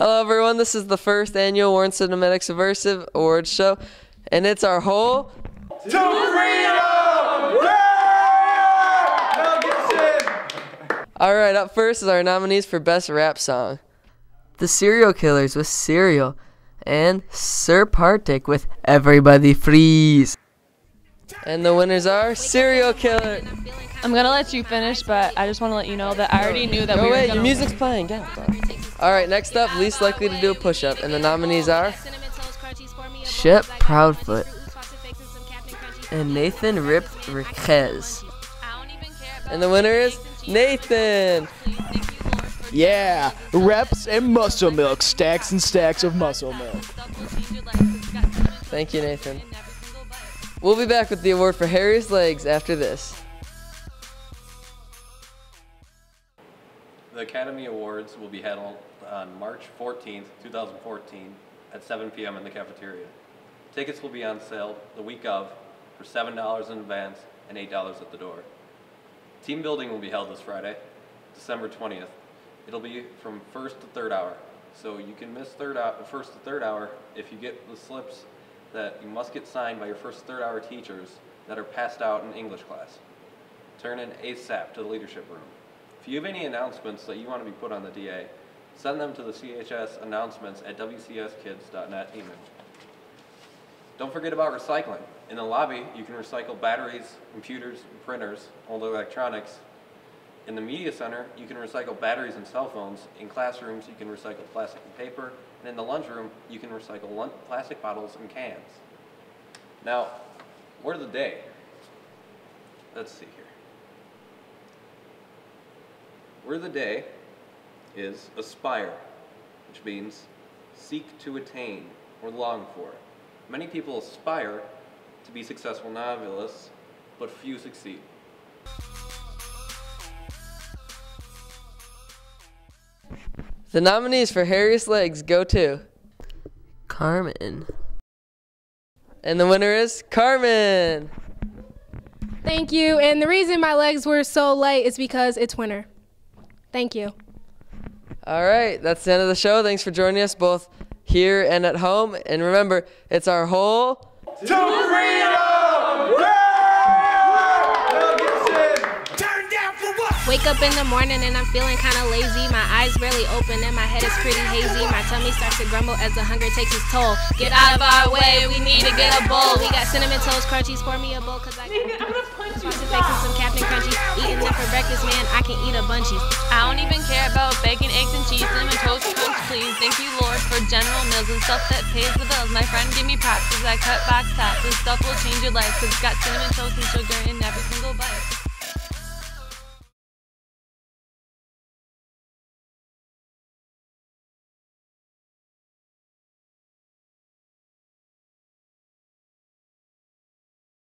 everyone. This is the first annual Warren Cinematic Subversive Awards show, and it's our whole To freedom! Yeah! Mel Gibson! All right, up first is our nominees for Best Rap Song. The Serial Killers with Serial, and Sir Partic with Everybody Freeze. And the winners are Serial Killer. I'm gonna let you finish, but I just want to let you know that I already knew that Oh we were wait, gonna. your music's playing. Get it, bro. All right, next up, least likely to do a push-up, and the nominees are Shep Proudfoot and Nathan Rip Riquez. And the winner is Nathan. Yeah, reps and muscle milk, stacks and stacks of muscle milk. Thank you, Nathan. We'll be back with the award for Harry's legs after this. The Academy Awards will be held on March 14th, 2014 at 7 p.m. in the cafeteria. Tickets will be on sale the week of for $7 in advance and $8 at the door. Team building will be held this Friday, December 20th. It'll be from first to third hour. So you can miss third hour, first to third hour if you get the slips that you must get signed by your first third hour teachers that are passed out in English class. Turn in ASAP to the leadership room. If you have any announcements that you want to be put on the DA, send them to the CHS announcements at wcskids.net email. Don't forget about recycling. In the lobby, you can recycle batteries, computers, printers, old electronics. In the media center, you can recycle batteries and cell phones. In classrooms, you can recycle plastic and paper. And in the lunchroom, you can recycle plastic bottles and cans. Now, word of the day. Let's see here. Word of the day is aspire, which means seek to attain or long for. Many people aspire to be successful novelists, but few succeed. The nominees for Harry's legs go to Carmen. And the winner is Carmen. Thank you. And the reason my legs were so light is because it's winter. Thank you. All right, that's the end of the show. Thanks for joining us both here and at home. And remember, it's our whole To freedom! Yeah! Mel Gibson! Turn down for what? Wake up in the morning and I'm feeling kinda lazy. My eyes barely open and my head is pretty hazy. My tummy starts to grumble as the hunger takes its toll. Get out of our way, we need to get a bowl. We got cinnamon toast crunchies, pour me a bowl cause I got frosted flakes and some Captain Crunchies. Eating them for breakfast, man, I can eat a bunchies. Don't even care about bacon, eggs, and cheese. Cinnamon toast please. Thank you, Lord, for General Mills and stuff that pays the bills. My friend, give me props 'cause I cut box tops. This stuff will change your life 'cause it's got cinnamon toast and sugar in every single bite.